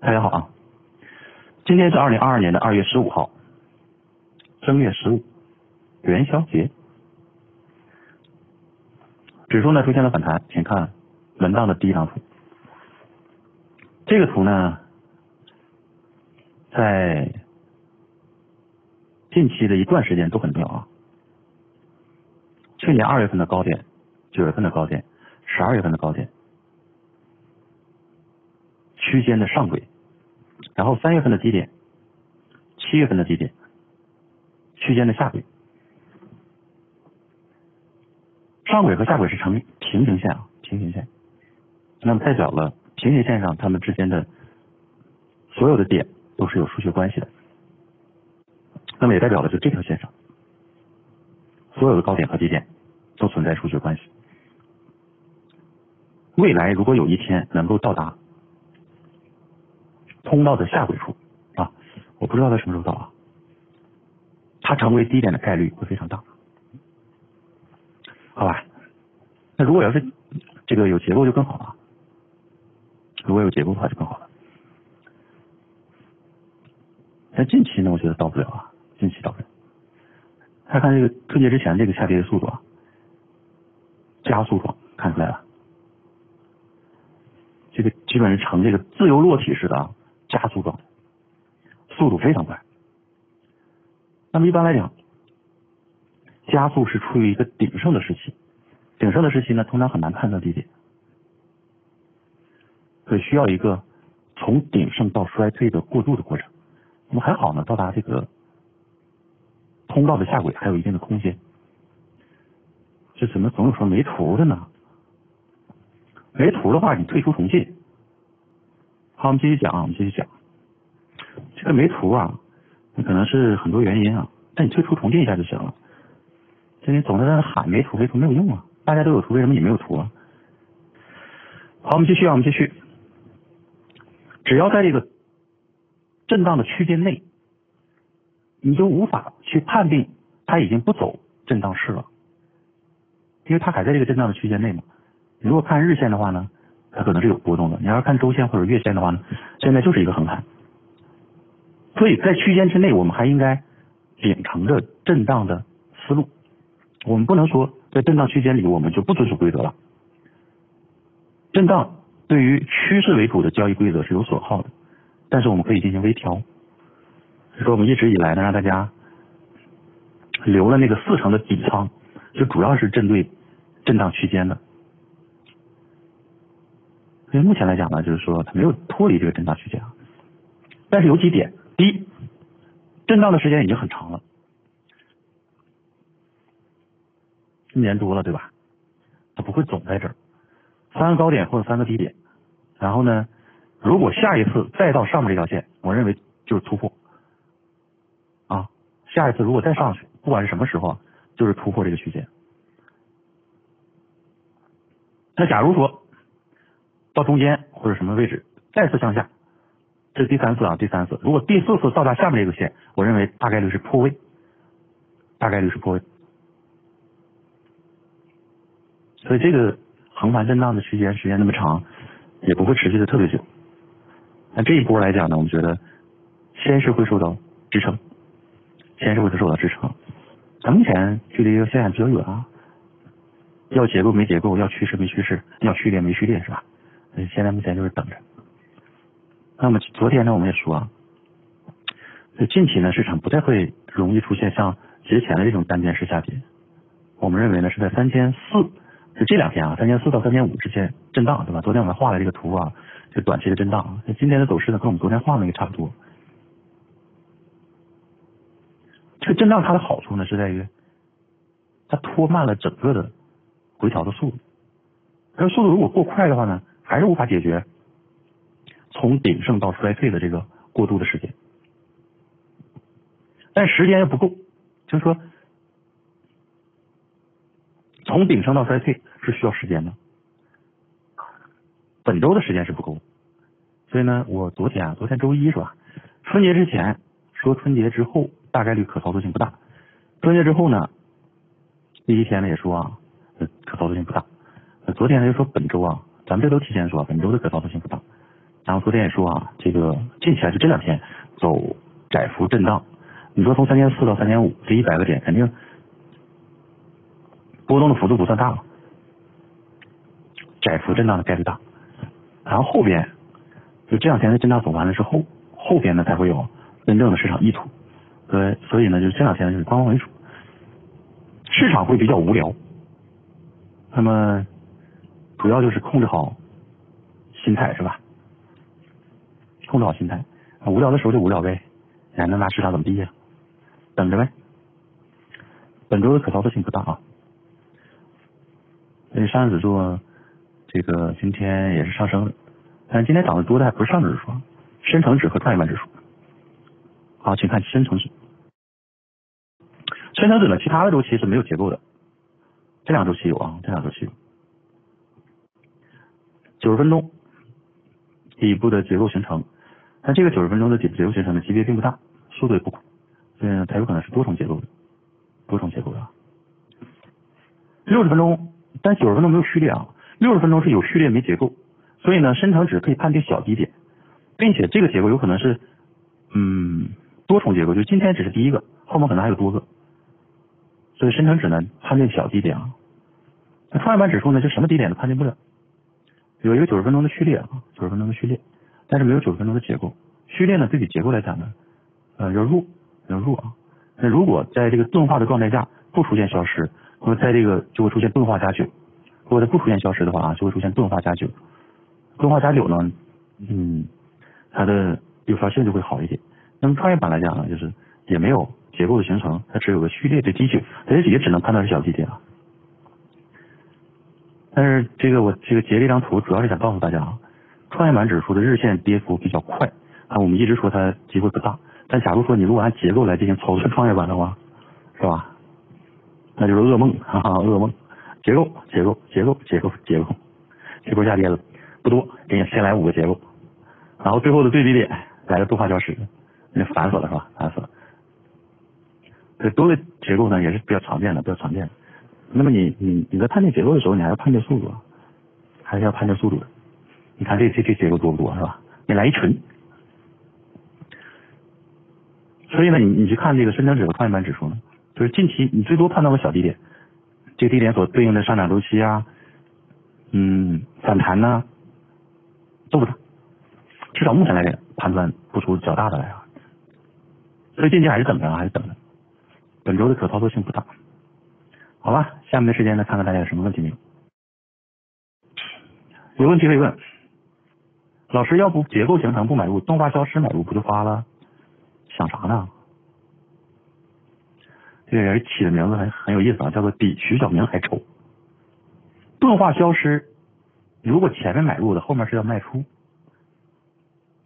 大家好啊，今天是二零二二年的二月十五号，正月十五，元宵节。指数呢出现了反弹，请看文档的第一张图。这个图呢，在近期的一段时间都很重要啊。去年二月份的高点，九月份的高点，十二月份的高点。区间的上轨，然后三月份的低点，七月份的低点，区间的下轨，上轨和下轨是成平行线啊，平行线，那么代表了平行线上它们之间的所有的点都是有数学关系的，那么也代表了就这条线上所有的高点和低点都存在数学关系，未来如果有一天能够到达。通道的下轨处啊，我不知道它什么时候到啊，它成为低点的概率会非常大，好吧？那如果要是这个有结构就更好了，如果有结构的话就更好了。但近期呢，我觉得到不了啊，近期到不了。再看这个春节之前这个下跌的速度啊，加速状看出来了，这个基本是呈这个自由落体式的啊。加速状态，速度非常快。那么一般来讲，加速是处于一个鼎盛的时期，鼎盛的时期呢，通常很难判断低点，所以需要一个从鼎盛到衰退的过渡的过程。那么还好呢，到达这个通道的下轨还有一定的空间。这怎么总有说没图的呢？没图的话，你退出重进。好，我们继续讲啊，我们继续讲。这个没图啊，可能是很多原因啊。那你退出重进一下就行了。这你总在那喊没图没图没有用啊！大家都有图，为什么你没有图啊？好，我们继续啊，我们继续。只要在这个震荡的区间内，你就无法去判定它已经不走震荡势了，因为它还在这个震荡的区间内嘛。如果看日线的话呢？它可能是有波动的。你要是看周线或者月线的话呢，现在就是一个横盘。所以在区间之内，我们还应该秉承着震荡的思路。我们不能说在震荡区间里我们就不遵守规则了。震荡对于趋势为主的交易规则是有损耗的，但是我们可以进行微调。说我们一直以来呢，让大家留了那个四成的底仓，就主要是针对震荡区间的。所以目前来讲呢，就是说它没有脱离这个震荡区间啊，但是有几点：第一，震荡的时间已经很长了，一年多了，对吧？它不会总在这儿，三个高点或者三个低点，然后呢，如果下一次再到上面这条线，我认为就是突破啊，下一次如果再上去，不管是什么时候，就是突破这个区间。那假如说，到中间或者什么位置再次向下，这是第三次啊，第三次。如果第四次到达下面这个线，我认为大概率是破位，大概率是破位。所以这个横盘震荡的区间时间那么长，也不会持续的特别久。那这一波来讲呢，我们觉得先是会受到支撑，先是会受到支撑。咱目前距离这个线比较远啊，要结构没结构，要趋势没趋势，要序列没序列，是吧？现在目前就是等着。那么昨天呢，我们也说啊，近期呢，市场不太会容易出现像节前的这种单边式下跌。我们认为呢，是在三千四，就这两天啊，三千四到三千五之间震荡，对吧？昨天我们画了这个图啊，就短期的震荡。那今天的走势呢，跟我们昨天画的那个差不多。这个震荡它的好处呢，是在于它拖慢了整个的回调的速度。而速度如果过快的话呢？还是无法解决从鼎盛到衰退的这个过渡的时间，但时间又不够，就是说从鼎盛到衰退是需要时间的，本周的时间是不够，所以呢，我昨天啊，昨天周一是吧？春节之前说春节之后大概率可操作性不大，春节之后呢，第一天呢也说啊，可操作性不大，昨天呢又说本周啊。咱们这都提前说，本周的可操作性不大。然后昨天也说啊，这个近期啊就这两天走窄幅震荡。你说从三千四到三千五，这一百个点肯定波动的幅度不算大，窄幅震荡的概率大。然后后边就这两天的震荡走完了之后，后边呢才会有真正的市场意图。对，所以呢，就这两天就是观望为主，市场会比较无聊。那么主要就是控制好心态，是吧？控制好心态，无聊的时候就无聊呗，还能拿市场怎么地呀？等着呗。本周的可操作性不大啊。所以上证指数这个今天也是上升的，但今天涨得多的还不是上证指数，深成指和创业板指数。好，请看深成指。深成指呢，其他的周期是没有结构的，这两周期有啊，这两周期有。九十分钟底部的结构形成，但这个九十分钟的底部结构形成的级别并不大，速度也不快，所以呢，它有可能是多重结构的，多重结构的。六十分钟，但九十分钟没有序列啊，六十分钟是有序列没结构，所以呢，深成指可以判定小低点，并且这个结构有可能是嗯多重结构，就今天只是第一个，后面可能还有多个。所以深成指呢判定小低点啊，那创业板指数呢就什么低点都判定不了，有一个九十分钟的序列啊，九十分钟的序列，但是没有九十分钟的结构，序列呢对比结构来讲呢，呃要弱要弱啊，那如果在这个钝化的状态下不出现消失，那么在这个就会出现钝化加剧，如果它不出现消失的话啊，就会出现钝化加剧，钝化加久呢，嗯，它的有效性就会好一点，那么创业板来讲呢，就是也没有。结构的形成，它只有个序列的低久，也也只能判断是小低点啊。但是这个我这个截了一张图，主要是想告诉大家啊，创业板指数的日线跌幅比较快啊，我们一直说它机会不大，但假如说你如果按结构来进行操作创业板的话，是吧？那就是噩梦，哈哈，噩梦。结构，结构，结构，结构，结构，结构下跌了不多，给你先来五个结构，然后最后的最低点来个钝化消失，那烦死了是吧？烦死了。这多个结构呢也是比较常见的，比较常见的。那么你你你在判定结构的时候，你还要判定速度，还是要判定速度的。你看这这这结构多不多是吧？你来一群。所以呢，你你去看这个深成指和创业板指数呢，就是近期你最多判断个小低点，这个低点所对应的上涨周期啊，嗯，反弹呢都不大，至少目前来讲判断不出较大的来啊。所以近期还是等着，还是等着。本周的可操作性不大，好吧，下面的时间呢，看看大家有什么问题没有？有问题可以问。老师，要不结构形成不买入，钝化消失买入不就发了？想啥呢？这个人起的名字很很有意思啊，叫做比徐小明还丑。钝化消失，如果前面买入的，后面是要卖出，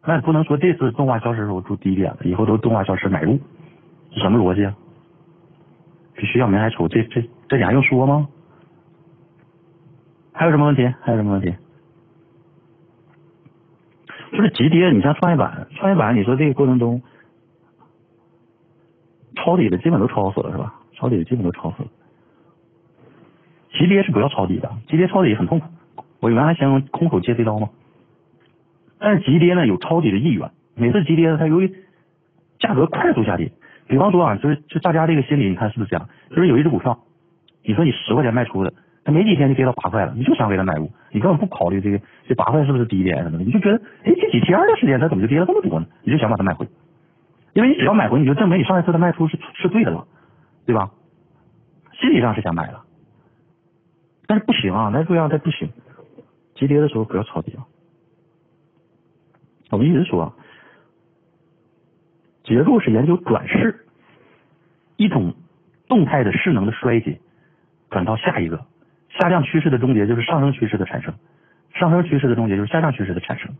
那你不能说这次钝化消失的时候住低点了，以后都钝化消失买入，是什么逻辑啊？比徐小明还丑，这这这还用说吗？还有什么问题？还有什么问题？就是急跌，你像创业板，创业板，你说这个过程中抄底的基本都抄死了是吧？抄底的基本都抄死了。急跌是不要抄底的，急跌抄底很痛苦。我原来形容空手接飞刀嘛。但是急跌呢有抄底的意愿，每次急跌它由于价格快速下跌。比方说啊，就是就大家这个心理，你看是不是这样？就是有一只股票，你说你十块钱卖出的，它没几天就跌到八块了，你就想给它买入，你根本不考虑这个这八块是不是低点什么的，你就觉得，哎，这几天的时间它怎么就跌了这么多呢？你就想把它买回，因为你只要买回，你就证明你上一次的卖出是是对的了，对吧？心理上是想买了，但是不行啊，那这样它不行，急跌的时候不要抄底啊。我们一直说。结构是研究转势，一种动态的势能的衰竭，转到下一个下降趋势的终结就是上升趋势的产生，上升趋势的终结就是下降趋势的产生，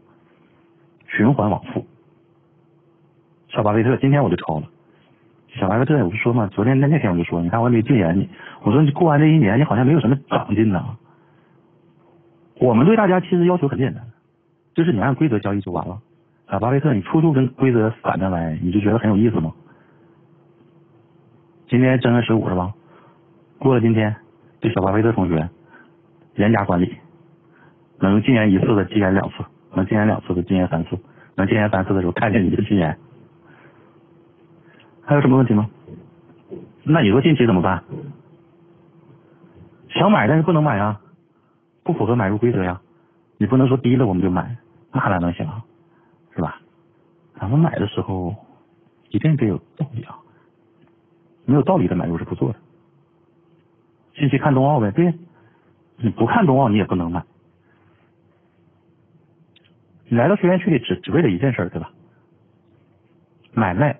循环往复。小巴菲特今天我就抄了，小巴菲特我不说嘛，昨天那那天我就说，你看我也没禁言你，我说你过完这一年你好像没有什么长进呐。我们对大家其实要求很简单，就是你按规则交易就完了。啊，巴菲特，你处处跟规则反着来，你就觉得很有意思吗？今天正月十五是吧？过了今天，对小巴菲特同学严加管理，能禁言一次的禁言两次，能禁言两次的禁言三次，能禁言三次的时候看见你就禁言。还有什么问题吗？那你说近期怎么办？想买但是不能买啊，不符合买入规则呀。你不能说低了我们就买，那哪能行啊？是吧？咱们买的时候一定得有道理啊，没有道理的买入是不做的。近期看冬奥呗，对，你不看冬奥你也不能买。你来到学员区里只只为了一件事，对吧？买卖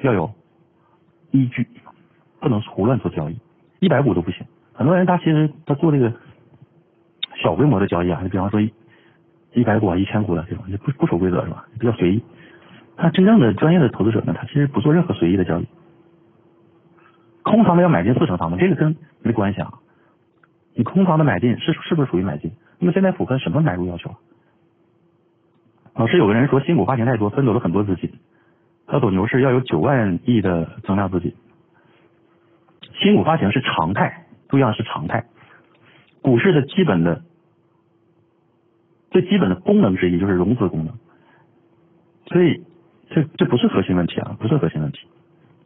要有依据，不能胡乱做交易，一百股都不行。很多人他其实他做这个小规模的交易啊，你比方说一一百股啊、一千股的这种，就不不守规则是吧？比较随意。他真正的专业的投资者呢，他其实不做任何随意的交易。空仓的要买进四成仓吗？这个跟没关系啊。你空仓的买进是是不是属于买进？那么现在符合什么买入要求？老师有个人说新股发行太多，分走了很多资金。要走牛市要有九万亿的增量资金。新股发行是常态，注意啊是常态。股市的基本的最基本的功能之一就是融资功能。所以这这不是核心问题啊，不是核心问题。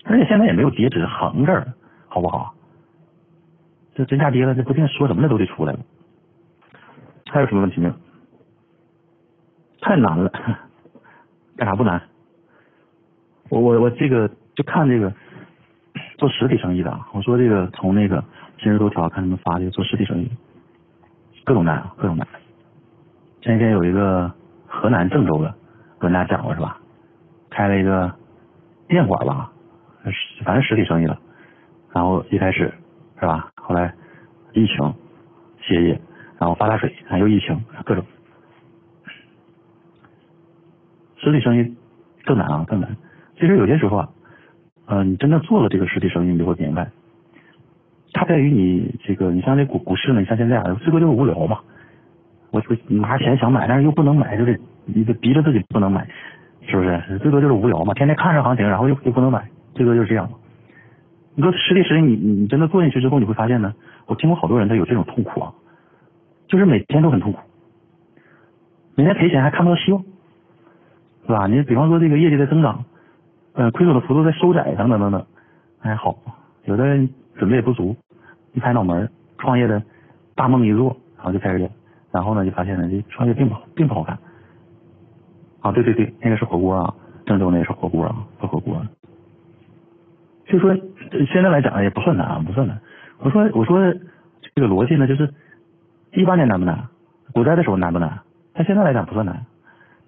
而且现在也没有跌，只是横着，好不好？这真下跌了，这不定说什么的都得出来了。还有什么问题没有？太难了，干啥不难？我我我这个就看这个做实体生意的啊，我说这个从那个今日头条看他们发这个做实体生意，各种难，各种难。前几天有一个河南郑州的，跟大家讲过是吧？开了一个店馆吧，反正实体生意了。然后一开始是吧？后来疫情歇业，然后发大水，还又疫情，各种。实体生意更难啊，更难。其实有些时候啊，嗯，你真正做了这个实体生意，你就会明白，它在于你这个，你像这股股市呢，你像现在啊，最多就是无聊嘛。我我拿钱想买，但是又不能买，就得你得逼着自己不能买，是不是？最多就是无聊嘛，天天看着行情，然后又又不能买，最多就是这样。你说实力实力，你你真的做进去之后，你会发现呢，我听过好多人他有这种痛苦啊，就是每天都很痛苦，每天赔钱还看不到希望。是吧？你比方说这个业绩在增长，呃，亏损的幅度在收窄，等等等等，还好。有的人准备也不足，一拍脑门，创业的大梦一做，然后就开始，然后呢就发现呢，这创业并不，并不好看。啊，对对对，那个是火锅啊，郑州那个是火锅啊，做火锅。就说现在来讲也不算难啊，不算难。我说我说这个逻辑呢，就是一八年难不难？股灾的时候难不难？它现在来讲不算难。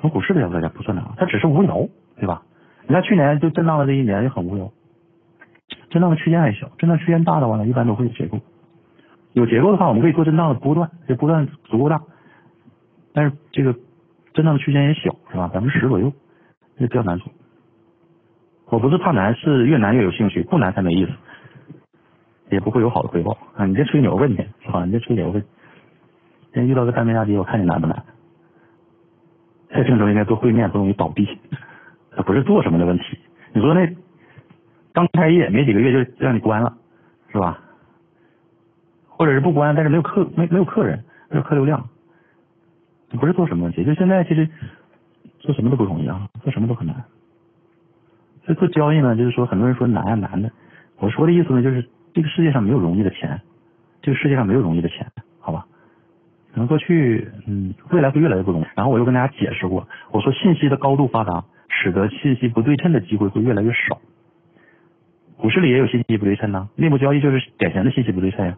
从股市的角度来讲不算难，它只是无聊，对吧？你看去年就震荡了这一年就很无聊，震荡的区间还小，震荡区间大的话呢，一般都会有结构。有结构的话，我们可以做震荡的波段，这波段足够大，但是这个震荡的区间也小，是吧？百分之十左右，这比较难做。我不是怕难，是越难越有兴趣，不难才没意思，也不会有好的回报啊！你这吹牛问题啊？你这吹牛问，先遇到个单边下跌，我看你难不难？在郑州应该做会面不容易倒闭，不是做什么的问题。你说那刚开业没几个月就让你关了，是吧？或者是不关，但是没有客没没有客人，没有客流量，不是做什么问题。就现在其实做什么都不容易啊，做什么都很难。这做交易呢，就是说很多人说难啊难的，我说的意思呢，就是这个世界上没有容易的钱，这个世界上没有容易的钱，好吧？可能过去，嗯，未来会越来越不容易。然后我又跟大家解释过，我说信息的高度发达，使得信息不对称的机会会越来越少。股市里也有信息不对称呐，内部交易就是典型的信息不对称呀。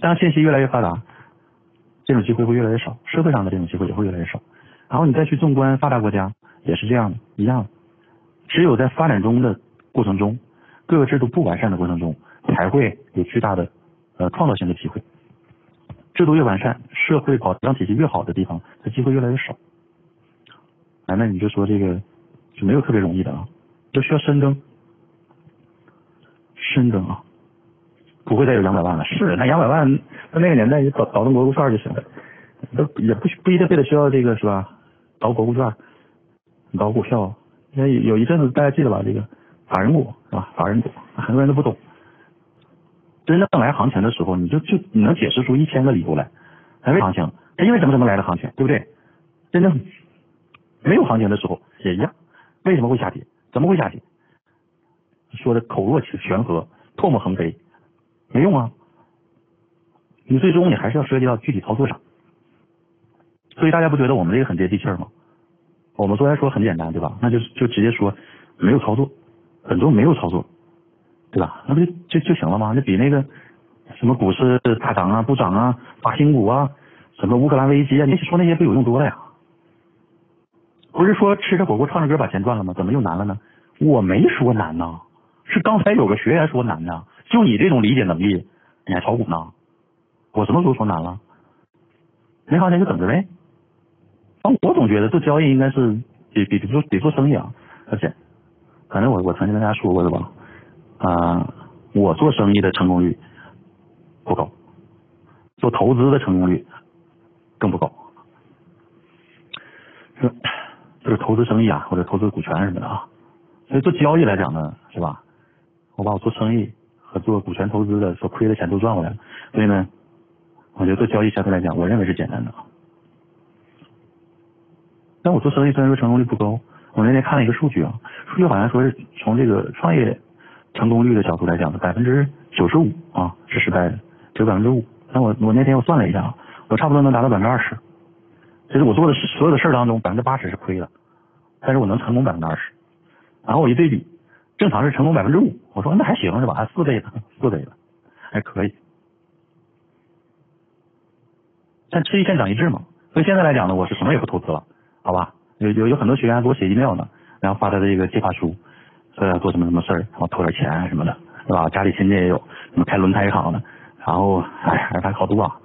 当信息越来越发达，这种机会会越来越少，社会上的这种机会也会越来越少。然后你再去纵观发达国家，也是这样的，一样。只有在发展中的过程中，各个制度不完善的过程中，才会有巨大的呃创造性的机会。制度越完善，社会保障体系越好的地方，它机会越来越少。哎，那你就说这个就没有特别容易的啊，都需要深耕，深耕啊，不会再有两百万了。是，那两百万在那个年代，你倒倒腾国库券就行了，都也不不一定非得需要这个是吧？搞国库券，搞股票，那有一阵子大家记得吧？这个法人股是吧？法人股，很多人都不懂。真正来行情的时候，你就就你能解释出一千个理由来，还为行情因为什么什么来的行情，对不对？真正没有行情的时候也一样，为什么会下跌？怎么会下跌？说的口若悬河，唾沫横飞，没用啊！你最终你还是要涉及到具体操作上。所以大家不觉得我们这个很接地气儿吗？我们昨天说很简单，对吧？那就就直接说没有操作，很多没有操作，对吧？那不就就就行了吗？那比那个什么股市大涨啊、不涨啊、发新股啊、什么乌克兰危机啊，你说那些不有用多了呀？不是说吃着火锅唱着歌把钱赚了吗？怎么又难了呢？我没说难呐，是刚才有个学员说难呢。就你这种理解能力，你还炒股呢？我什么时候说难了？没行情就等着呗。啊，我总觉得做交易应该是比比比如说得做生意啊，而且，反正我我曾经跟大家说过的吧，啊，我做生意的成功率不高，做投资的成功率更不高，就是投资生意啊或者投资股权什么的啊，所以做交易来讲呢，是吧？我把我做生意和做股权投资的所亏的钱都赚回来了，所以呢，我觉得做交易相对来讲，我认为是简单的。但我做生意虽然说成功率不高，我那天看了一个数据啊，数据好像说是从这个创业成功率的角度来讲的，百分之九十五啊是失败的，只有百分之五。但我我那天我算了一下啊，我差不多能达到百分之二十。其实我做的所有的事儿当中，百分之八十是亏的，但是我能成功百分之二十。然后我一对比，正常是成功百分之五，我说那还行是吧？还四倍呢，四倍了，还可以。但吃一堑长一智嘛，所以现在来讲呢，我是什么也不投资了。好吧，有有有很多学员给我写 email 呢，然后发他的这个计划书，说要做什么什么事儿，然后投点钱什么的，是吧？家里亲戚也有，什么开轮胎厂的，然后哎，反正好多啊，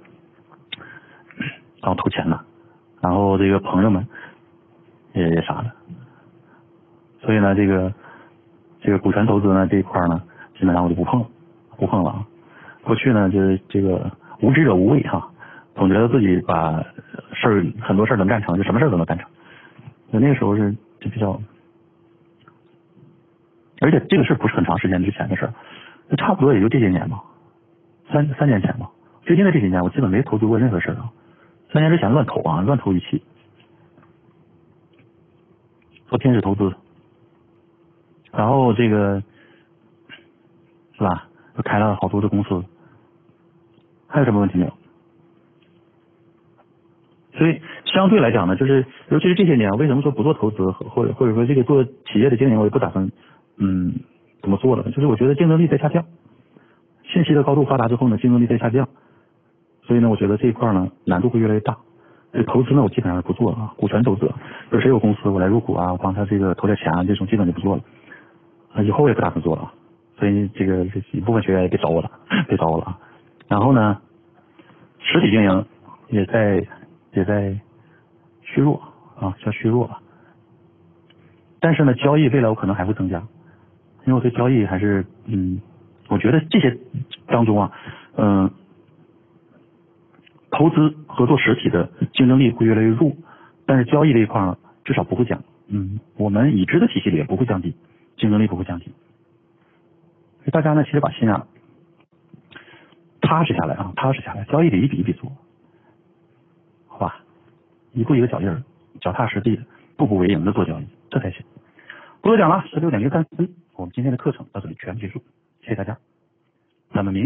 然后投钱呢，然后这个朋友们也也啥的，所以呢，这个这个股权投资呢这一块呢，基本上我就不碰，不碰了啊。过去呢，就是这个无知者无畏哈。总觉得自己把事儿很多事儿能干成就什么事儿都能干成，那那个时候是就比较，而且这个事儿不是很长时间之前的事儿，就差不多也就这些年吧，三三年前吧，最近的这几年我基本没投资过任何事儿啊，三年之前乱投啊，乱投一气，做天使投资，然后这个是吧，又开了好多的公司，还有什么问题没有？所以相对来讲呢，就是尤其是这些年，为什么说不做投资，或者或者说这个做企业的经营，我也不打算嗯怎么做了，就是我觉得竞争力在下降，信息的高度发达之后呢，竞争力在下降，所以呢，我觉得这一块呢难度会越来越大。这投资呢，我基本上不做了啊，股权投资，就谁有公司我来入股啊，我帮他这个投点钱啊，这种基本就不做了，啊，以后也不打算做了，所以这个一部分学员也别找我了，别找我了。然后呢，实体经营也在。也在虚弱啊，叫虚弱吧。但是呢，交易未来我可能还会增加，因为我对交易还是嗯，我觉得这些当中啊，嗯，投资和做实体的竞争力会越来越弱，但是交易这一块呢，至少不会降。嗯，我们已知的体系里也不会降低，竞争力不会降低。大家呢，其实把心啊踏实下来啊，踏实下来，交易得一笔一笔做。一步一个脚印儿，脚踏实地的，步步为营的做交易，这才行。不多讲了，十六点零三分，我们今天的课程到这里全部结束，谢谢大家，咱们明。